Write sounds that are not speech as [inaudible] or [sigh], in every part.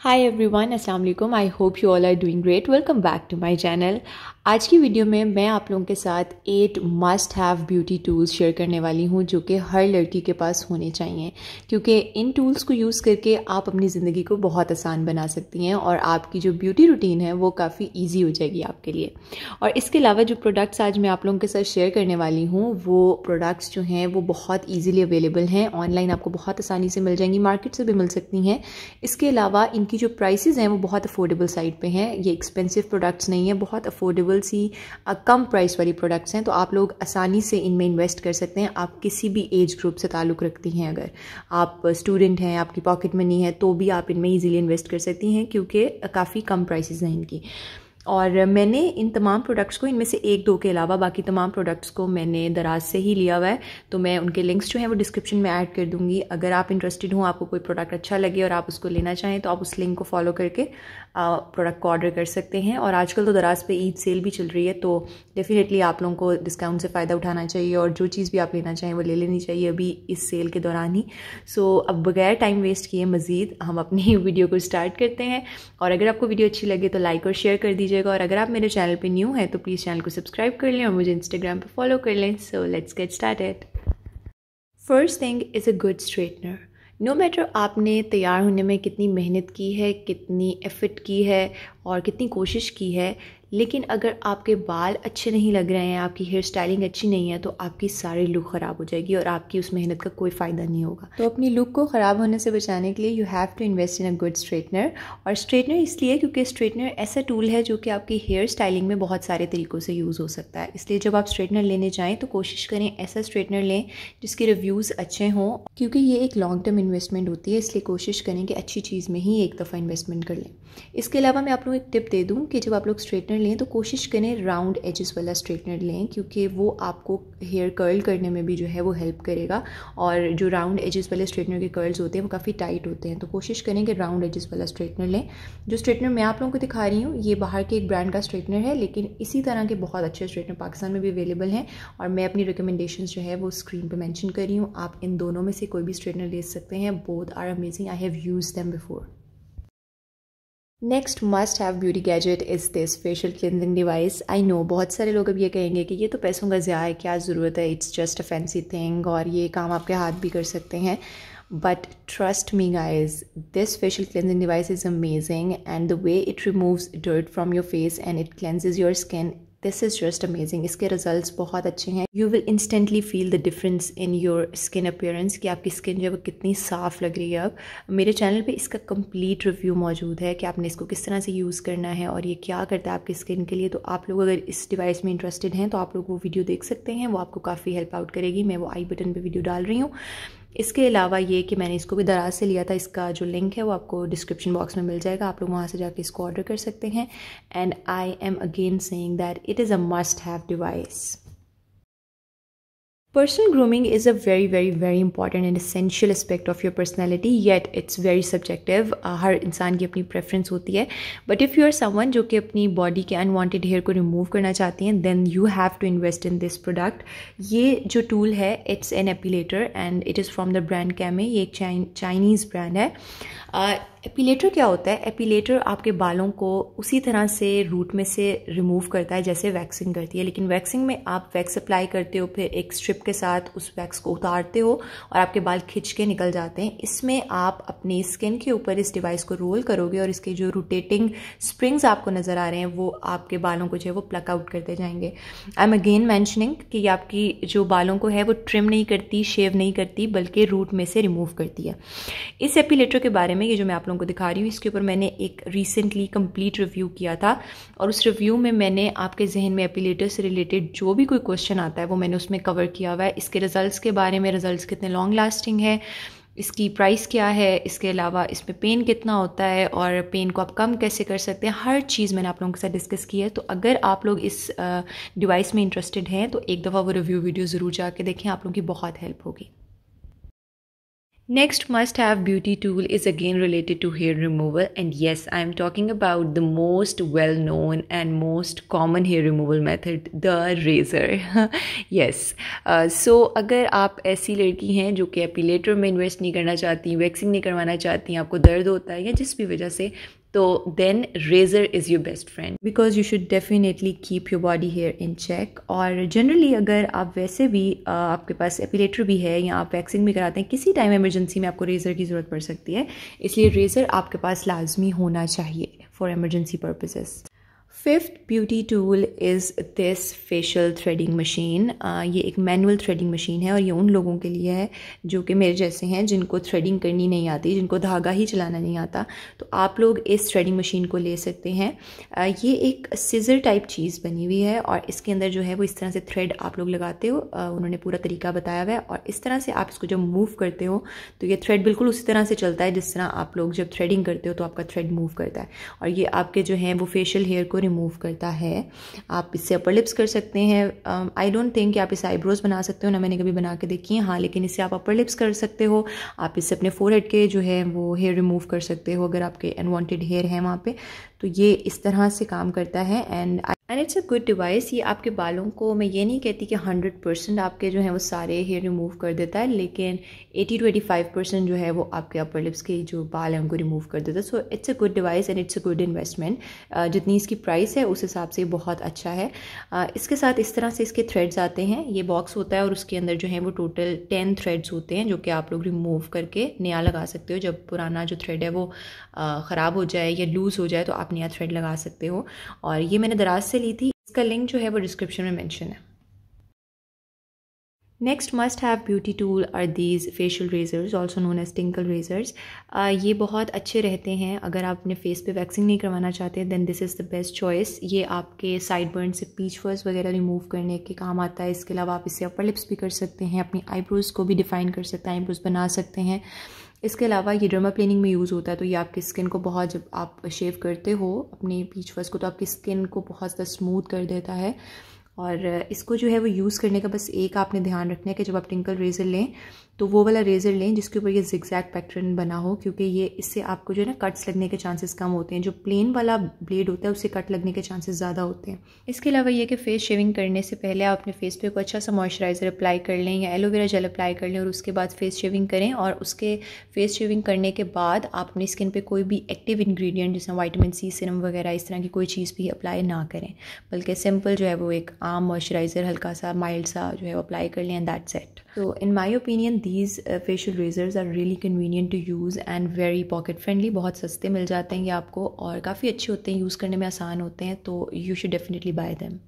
हाय everyone अस्सलाम वालेकुम I hope you all are doing great welcome back to my channel आज की video में मैं आप लोगों के साथ eight must have beauty tools share करने वाली हूँ, जो कि हर लड़की के पास होने चाहिए। क्योंकि इन टूल्स को यूज़ करके आप अपनी ज़िंदगी को बहुत आसान बना सकती हैं और आपकी जो ब्यूटी रूटीन है, वो काफ़ी ईजी हो जाएगी आपके लिए। और इसके अलावा जो प्रोडक्ट्स आज मैं आप लोगों के साथ शेयर करने वाली हूँ, वो प्रोडक्ट्स जो हैं, वो बहुत ईजिली अवेलेबल हैं। ऑनलाइन आपको बहुत आसानी से मिल जाएँगी मार्केट से भी मिल सकती हैं। इसके अलावा इनकी जो प्राइसेस हैं वो बहुत अफोर्डेबल साइड पे हैं। ये एक्सपेंसिव प्रोडक्ट्स नहीं है, बहुत अफोर्डेबल सी कम प्राइस वाली प्रोडक्ट्स हैं। तो आप लोग आसानी से इनमें इन्वेस्ट कर सकते हैं। आप किसी भी एज ग्रुप से ताल्लुक़ रखती हैं अगर। आप स्टूडेंट हैं, आपकी पॉकेट मनी है तो भी आप इनमें ईजिली इन्वेस्ट कर सकती हैं, क्योंकि काफ़ी कम प्राइसेस हैं इनकी। और मैंने इन तमाम प्रोडक्ट्स को, इनमें से एक दो के अलावा बाकी तमाम प्रोडक्ट्स को मैंने दराज से ही लिया हुआ है। तो मैं उनके लिंक्स जो हैं वो डिस्क्रिप्शन में ऐड कर दूँगी। अगर आप इंटरेस्टेड हो, आपको कोई प्रोडक्ट अच्छा लगे और आप उसको लेना चाहें तो आप उस लिंक को फॉलो करके प्रोडक्ट को ऑर्डर कर सकते हैं। और आजकल तो दराज पर ईद सेल भी चल रही है तो डेफिनेटली आप लोगों को डिस्काउंट से फ़ायदा उठाना चाहिए और जो चीज़ भी आप लेना चाहें वो ले लेनी चाहिए अभी इस सेल के दौरान ही। सो अब बगैर टाइम वेस्ट किए मज़ीद हम अपनी [laughs] वीडियो को स्टार्ट करते हैं। और अगर आपको वीडियो अच्छी लगे तो लाइक और शेयर कर दीजिएगा और अगर आप मेरे चैनल पे न्यू हैं तो प्लीज़ चैनल को सब्सक्राइब कर लें और मुझे इंस्टाग्राम पे फॉलो कर लें। So let's get started first thing is a good straightener no matter आपने तैयार होने में कितनी मेहनत की है, कितनी एफर्ट की है और कितनी कोशिश की है लेकिन अगर आपके बाल अच्छे नहीं लग रहे हैं, आपकी हेयर स्टाइलिंग अच्छी नहीं है तो आपकी सारी लुक ख़राब हो जाएगी और आपकी उस मेहनत का कोई फ़ायदा नहीं होगा। तो अपनी लुक को ख़राब होने से बचाने के लिए you have to invest in a good straightener और स्ट्रेटनर इसलिए क्योंकि स्ट्रेटनर ऐसा टूल है जो कि आपकी हेयर स्टाइलिंग में बहुत सारे तरीक़ों से यूज़ हो सकता है। इसलिए जब आप स्ट्रेटनर लेने जाएँ तो कोशिश करें ऐसा स्ट्रेटनर लें जिसके रिव्यूज़ अच्छे हों, क्योंकि ये एक लॉन्ग टर्म इन्वेस्टमेंट होती है, इसलिए कोशिश करें कि अच्छी चीज़ में ही एक दफ़ा इन्वेस्टमेंट कर लें। इसके अलावा मैं आप लोगों एक टिप दे दूँ कि जब आप लोग स्ट्रेटनर लें तो कोशिश करें राउंड एजेस वाला स्ट्रेटनर लें क्योंकि वो आपको हेयर कर्ल करने में भी जो है वो हेल्प करेगा और जो राउंड एजेस वाले स्ट्रेटनर के कर्ल्स होते हैं वो काफ़ी टाइट होते हैं। तो कोशिश करें कि राउंड एजेस वाला स्ट्रेटनर लें। जो स्ट्रेटनर मैं आप लोगों को दिखा रही हूँ, ये बाहर के एक ब्रांड का स्ट्रेटनर है, लेकिन इसी तरह के बहुत अच्छे स्ट्रेटनर पाकिस्तान में भी अवेलेबल हैं और मैं अपनी रिकमेंडेशन जो है वो स्क्रीन पर मैंशन कर रही हूँ। आप इन दोनों में से कोई भी स्ट्रेटनर ले सकते हैं। Both are amazing I have use them before next must have beauty gadget is this facial cleansing device I know बहुत सारे लोग अब ये कहेंगे कि ये तो पैसों का ज़्यादा है, क्या ज़रूरत है? It's just a fancy thing और ये काम आपके हाथ भी कर सकते हैं। But trust me guys this facial cleansing device is amazing and the way it removes dirt from your face and it cleanses your skin this is just amazing इसके रिजल्ट्स बहुत अच्छे हैं. You will instantly feel the difference in your skin appearance कि आपकी skin जो है वो कितनी साफ़ लग रही है अब. मेरे चैनल पे इसका कंप्लीट रिव्यू मौजूद है कि आपने इसको किस तरह से यूज़ करना है और ये क्या करता है आपकी स्किन के लिए. तो आप लोग अगर इस डिवाइस में इंटरेस्टेड हैं तो आप लोग वो वीडियो देख सकते हैं. वो आपको काफ़ी हेल्प आउट करेगी. मैं वो आई बटन पर वीडियो डाल रही हूँ. इसके अलावा ये कि मैंने इसको भी दराज से लिया था, इसका जो लिंक है वो आपको डिस्क्रिप्शन बॉक्स में मिल जाएगा। आप लोग वहाँ से जाके इसको ऑर्डर कर सकते हैं। And I am again saying that it is a must have device Grooming is a very, very, very important and essential aspect of your personality, yet it's very subjective. Uh, हर इंसान की अपनी preference होती है. But if you are someone जो कि अपनी body के अनवांटेड हेयर को रिमूव करना चाहती हैं then you have to invest in this product ये जो टूल है it's an epilator and it is from the brand Kemei ये एक चाइनीज़ ब्रांड है. एपिलेटर क्या होता है? एपिलेटर आपके बालों को उसी तरह से रूट में से रिमूव करता है जैसे वैक्सिंग करती है। लेकिन वैक्सिंग में आप वैक्स अप्लाई करते हो, फिर एक स्ट्रिप के साथ उस वैक्स को उतारते हो और आपके बाल खिंच के निकल जाते हैं। इसमें आप अपनी स्किन के ऊपर इस डिवाइस को रोल करोगे और इसके जो रोटेटिंग स्प्रिंग्स आपको नज़र आ रहे हैं, वो आपके बालों को जो है वो प्लक आउट करते जाएँगे। आई एम अगेन मैंशनिंग कि आपकी जो बालों को है, वो ट्रिम नहीं करती शेव नहीं करती, बल्कि रूट में से रिमूव करती है। इस एपिलेटर के बारे में ये जो मैं आप लोगों को दिखा रही हूँ। इसके ऊपर मैंने एक रिसेंटली कंप्लीट रिव्यू किया था और उस रिव्यू में मैंने आपके जहन में एपिलेटर से रिलेटेड जो भी कोई क्वेश्चन आता है, वो मैंने उसमें कवर किया हुआ है। इसके रिजल्ट्स के बारे में रिजल्ट्स कितने लॉन्ग लास्टिंग है, इसकी प्राइस क्या है, इसके अलावा इसमें पेन कितना होता है और पेन को आप कम कैसे कर सकते हैं, हर चीज़ मैंने आप लोगों के साथ डिस्कस की है। तो अगर आप लोग इस डिवाइस में इंटरेस्टेड हैं तो एक दफ़ा वो रिव्यू वीडियो ज़रूर जाके देखें, आप लोगों की बहुत हेल्प होगी। Next must have beauty tool is again related to hair removal and yes I am talking about the most well known and most common hair removal method the razor [laughs] yes uh, so अगर आप ऐसी लड़की हैं जो कि epilator में invest नहीं करना चाहती वैक्सिंग नहीं करवाना चाहती आपको दर्द होता है या जिस भी वजह से तो then razor is your best friend because you should definitely keep your body hair in check और जनरली अगर आप वैसे भी आपके पास एपिलेटर भी है या आप वैक्सिंग भी कराते हैं, किसी टाइम इमरजेंसी में आपको रेज़र की ज़रूरत पड़ सकती है। इसलिए रेज़र आपके पास लाजमी होना चाहिए for emergency purposes fifth beauty tool is this facial threading machine ये एक मैनुअल थ्रेडिंग मशीन है और ये उन लोगों के लिए है जो कि मेरे जैसे हैं जिनको थ्रेडिंग करनी नहीं आती जिनको धागा ही चलाना नहीं आता। तो आप लोग इस थ्रेडिंग मशीन को ले सकते हैं। Uh, ये एक सीज़र टाइप चीज़ बनी हुई है और इसके अंदर जो है वो इस तरह से थ्रेड आप लोग लगाते हो। Uh, उन्होंने पूरा तरीका बताया हुआ है और इस तरह से आप इसको जब मूव करते हो तो ये थ्रेड बिल्कुल उसी तरह से चलता है जिस तरह आप लोग जब थ्रेडिंग करते हो तो आपका थ्रेड मूव करता है। और ये आपके जो हैं वो फेशियल हेयर को रिमूव करता है। आप इससे अपर लिप्स कर सकते हैं। आई डोंट थिंक आप इसे आईब्रोज बना सकते हो, ना मैंने कभी बना के देखी है। हाँ लेकिन इससे आप अपर लिप्स कर सकते हो। आप इससे अपने फोरहेड के जो है, वो हेयर रिमूव कर सकते हो, अगर आपके अनवांटेड हेयर है वहाँ पे। तो ये इस तरह से काम करता है and and it's a good device ये आपके बालों को मैं ये नहीं कहती कि हंड्रेड परसेंट आपके जो है वो सारे हेयर रिमूव कर देता है लेकिन eighty to eighty five percent जो है वो आपके अपर लिप्स के जो बाल हैं उनको रिमूव कर देता है। So it's a good device and it's a good investment जितनी इसकी प्राइस है उस हिसाब से बहुत अच्छा है। Uh, इसके साथ इस तरह से इसके थ्रेड्स आते हैं। ये बॉक्स होता है और उसके अंदर जो है वो टोटल टेन थ्रेड्स होते हैं जो कि आप लोग रिमूव करके नया लगा सकते हो। जब पुराना जो थ्रेड है वो uh, ख़राब हो जाए या लूज़ हो जाए तो आप नया थ्रेड लगा सकते हो। और ये मैंने दराज से ली थी, इसका लिंक जो है वो डिस्क्रिप्शन में मैंशन है। Next must have beauty tool are these facial razors also known as tinkle razors ये बहुत अच्छे रहते हैं। अगर आप अपने फेस पे वैक्सिंग नहीं करवाना चाहते then this is the best choice ये आपके साइड बर्न से पीच फर्स वगैरह रिमूव करने के काम आता है। इसके अलावा आप इसे अपर लिप्स भी कर सकते हैं, अपनी आईब्रोज़ को भी डिफ़ाइन कर सकते हैं आईब्रोज़ बना सकते हैं। इसके अलावा ये ड्रमा प्लेनिंग में यूज़ होता है तो ये आपकी स्किन को बहुत जब आप शेव करते हो, अपने पीच फर्स को तो आपकी स्किन को बहुत ज़्यादा स्मूथ कर देता है। और इसको जो है वो यूज़ करने का बस एक आपने ध्यान रखना है कि जब आप टिंकल रेज़र लें तो वो वाला रेज़र लें, जिसके ऊपर ये जिक्जैक पैटर्न बना हो, क्योंकि ये इससे आपको जो है ना कट्स लगने के चांसेस कम होते हैं। जो प्लेन वाला ब्लेड होता है, उससे कट लगने के चांसेस ज़्यादा होते हैं। इसके अलावा ये कि फेस शेविंग करने से पहले आप अपने फेस पे कोई अच्छा सा मॉइस्चराइज़र अप्लाई कर लें या एलोवेरा जेल अप्लाई कर लें और उसके बाद फेस शेविंग करें और उसके फेस शेविंग करने के बाद आप अपनी स्किन पर कोई भी एक्टिव इन्ग्रीडियंट जैसे वाइटामिन सी सिरम वगैरह, इस तरह की कोई चीज़ भी अप्लाई ना करें। बल्कि सिंपल जो है वो एक आम मॉइस्चराइज़र हल्का सा माइल्ड सा जो है अप्लाई कर लें दैट सेट तो in my opinion these facial razors are really convenient to use and very pocket friendly बहुत सस्ते मिल जाते हैं, ये आपको और काफ़ी अच्छे होते हैं यूज़ करने में आसान होते हैं तो you should definitely buy them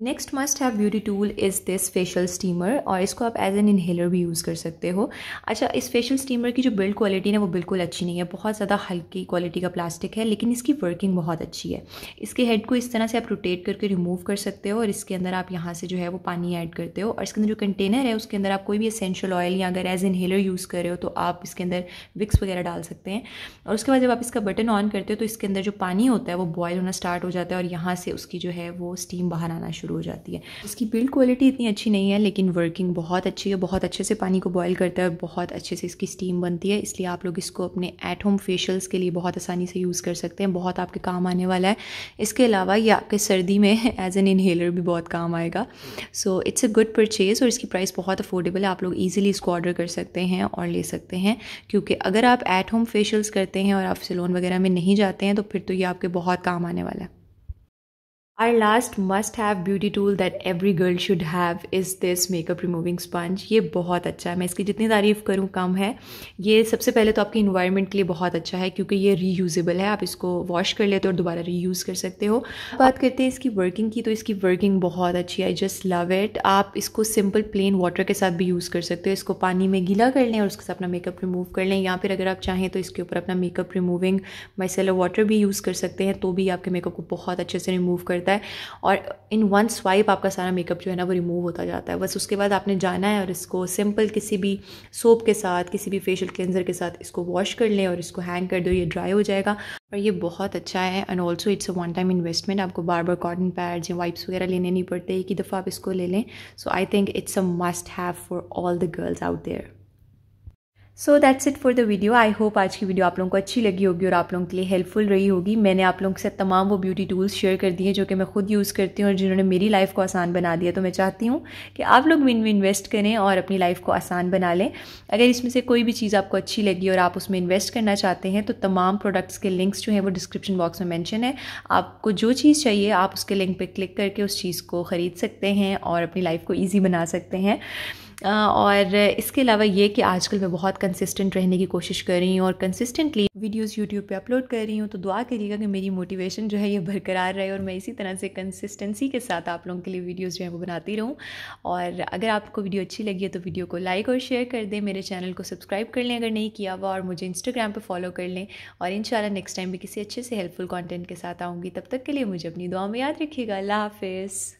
next must have beauty tool is this facial steamer और इसको आप एज एन इन्हेलर भी यूज़ कर सकते हो। अच्छा इस फेशियल स्टीमर की जो बिल्ड क्वालिटी है वो बिल्कुल अच्छी नहीं है। बहुत ज़्यादा हल्की क्वालिटी का प्लास्टिक है, लेकिन इसकी वर्किंग बहुत अच्छी है। इसके हेड को इस तरह से आप रोटेट करके रिमूव कर सकते हो और इसके अंदर आप यहाँ से जो है वो पानी ऐड करते हो और इसके अंदर जो कंटेनर है, उसके अंदर आप कोई भी असेंशियल ऑयल या अगर एज इन्हेलर यूज़ कर रहे हो तो आप इसके अंदर विक्स वगैरह डाल सकते हैं। और उसके बाद जब आप इसका बटन ऑन करते हो तो इसके अंदर जो पानी होता है, वो बॉयल होना स्टार्ट हो जाता है और यहाँ से उसकी जो है वो स्टीम बाहर आना शुरू हो जाती है। इसकी बिल्ड क्वालिटी इतनी अच्छी नहीं है, लेकिन वर्किंग बहुत अच्छी है, बहुत अच्छे से पानी को बॉयल करता है बहुत अच्छे से इसकी स्टीम बनती है। इसलिए आप लोग इसको अपने एट होम फेशियल्स के लिए बहुत आसानी से यूज़ कर सकते हैं। बहुत आपके काम आने वाला है। इसके अलावा ये आपके सर्दी में एज एन इन्हेलर भी बहुत काम आएगा। So it's a good purchase और इसकी प्राइस बहुत अफोर्डेबल है। आप लोग ईजिली इसको ऑर्डर कर सकते हैं और ले सकते हैं। क्योंकि अगर आप एट होम फेशियल्स करते हैं और आप सलोन वगैरह में नहीं जाते हैं तो फिर तो ये आपके बहुत काम आने वाला है। Our last must have beauty tool that every girl should have is this makeup removing sponge. ये बहुत अच्छा है। मैं इसकी जितनी तारीफ़ करूँ कम है। ये सबसे पहले तो आपके इन्वायरमेंट के लिए बहुत अच्छा है क्योंकि ये रीयूजेबल है। आप इसको वॉश कर लेते हो और दोबारा रीयूज़ कर सकते हो। बात करते हैं इसकी वर्किंग की तो इसकी वर्किंग बहुत अच्छी है। आई जस्ट लव इट आप इसको सिंपल प्लेन वाटर के साथ भी यूज़ कर सकते हो। इसको पानी में गीला कर लें और उसके साथ अपना मेकअप रिमूव कर लें। या फिर अगर आप चाहें तो इसके ऊपर अपना मेकअप रिमूविंग माइसेलर वाटर भी यूज़ कर सकते हैं तो भी आपके मेकअप को बहुत अच्छे से रिमूव करता है और इन वन स्वाइप आपका सारा मेकअप जो है ना वो रिमूव होता जाता है। बस उसके बाद आपने जाना है और इसको सिंपल किसी भी सोप के साथ, किसी भी फेशियल क्लेंजर के साथ इसको वॉश कर लें और इसको हैंग कर दो, ये ड्राई हो जाएगा। और ये बहुत अच्छा है and also it's a one time investment आपको बार बार कॉटन पैड्स या वाइप्स वगैरह लेने नहीं पड़ते, एक ही दफ़ा आप इसको ले लें। So I think it's a must have for all the girls out there so that's it for the video I hope आज की वीडियो आप लोगों को अच्छी लगी होगी और आप लोगों के लिए हेल्पफुल रही होगी। मैंने आप लोगों के साथ तमाम वो ब्यूटी टूल्स शेयर कर दिए जो कि मैं खुद यूज़ करती हूँ और जिन्होंने मेरी लाइफ को आसान बना दिया। तो मैं चाहती हूँ कि आप लोग भी इनमें इन्वेस्ट करें और अपनी लाइफ को आसान बना लें। अगर इसमें से कोई भी चीज़ आपको अच्छी लगी और आप उसमें इन्वेस्ट करना चाहते हैं तो तमाम प्रोडक्ट्स के लिंक्स जो हैं वो डिस्क्रिप्शन बॉक्स में मैंशन है। आपको जो चीज़ चाहिए, आप उसके लिंक पर क्लिक करके उस चीज़ को ख़रीद सकते हैं और अपनी लाइफ को ईजी बना सकते हैं। और इसके अलावा ये कि आजकल मैं बहुत कंसिस्टेंट रहने की कोशिश कर रही हूँ और कंसिस्टेंटली वीडियोस यूट्यूब पे अपलोड कर रही हूँ तो दुआ करिएगा कि मेरी मोटिवेशन जो है ये बरकरार रहे और मैं इसी तरह से कंसिस्टेंसी के साथ आप लोगों के लिए वीडियोस जो है वो बनाती रहूँ। और अगर आपको वीडियो अच्छी लगी है तो वीडियो को लाइक और शेयर कर दें। मेरे चैनल को सब्सक्राइब कर लें अगर नहीं किया हुआ और मुझे इंस्टाग्राम पर फॉलो कर लें। और इन नेक्स्ट टाइम भी किसी अच्छे से हेल्पफुल कॉन्टेंट के साथ आऊँगी। तब तक के लिए मुझे अपनी दुआ में याद रखिएगा। अल्लाह हाफिज़।